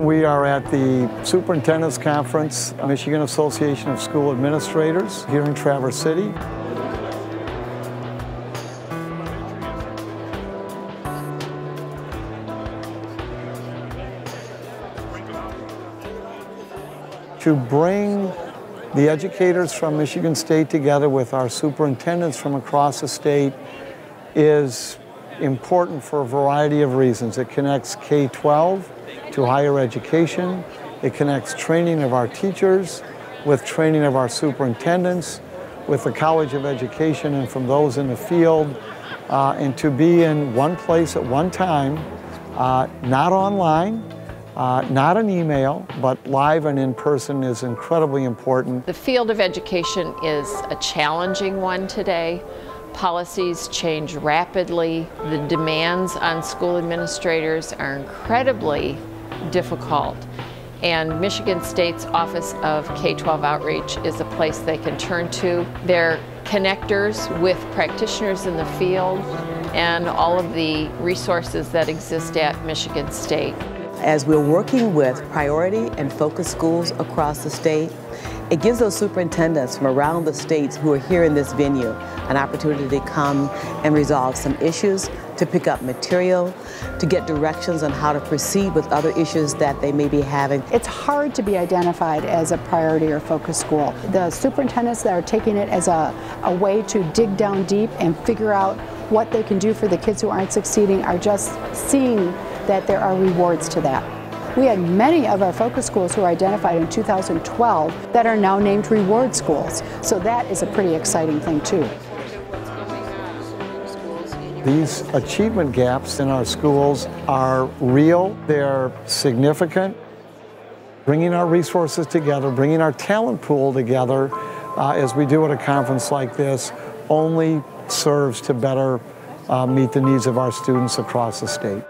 We are at the Superintendent's Conference, Michigan Association of School Administrators here in Traverse City. To bring the educators from Michigan State together with our superintendents from across the state is important for a variety of reasons. It connects K-12 to higher education. It connects training of our teachers with training of our superintendents, with the College of Education and from those in the field. Uh, and to be in one place at one time, uh, not online, uh, not an email, but live and in person is incredibly important. The field of education is a challenging one today. Policies change rapidly. The demands on school administrators are incredibly difficult. And Michigan State's Office of K-12 Outreach is a place they can turn to. They're connectors with practitioners in the field and all of the resources that exist at Michigan State. As we're working with priority and focus schools across the state, it gives those superintendents from around the states who are here in this venue an opportunity to come and resolve some issues, to pick up material, to get directions on how to proceed with other issues that they may be having. It's hard to be identified as a priority or focus school. The superintendents that are taking it as a, a way to dig down deep and figure out what they can do for the kids who aren't succeeding are just seeing that there are rewards to that. We had many of our focus schools who were identified in 2012 that are now named reward schools. So that is a pretty exciting thing too. These achievement gaps in our schools are real, they're significant. Bringing our resources together, bringing our talent pool together uh, as we do at a conference like this only serves to better uh, meet the needs of our students across the state.